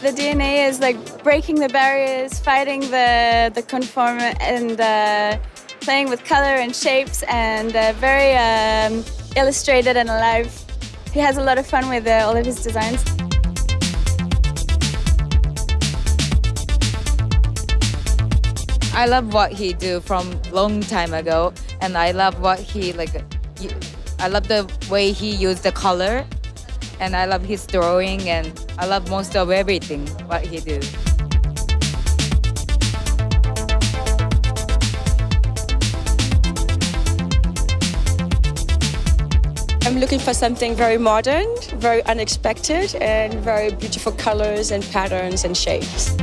The DNA is like breaking the barriers, fighting the the conform, and uh, playing with color and shapes, and uh, very um, illustrated and alive. He has a lot of fun with uh, all of his designs. I love what he do from long time ago, and I love what he like. I love the way he used the color, and I love his drawing, and I love most of everything what he do. I'm looking for something very modern, very unexpected, and very beautiful colors and patterns and shapes.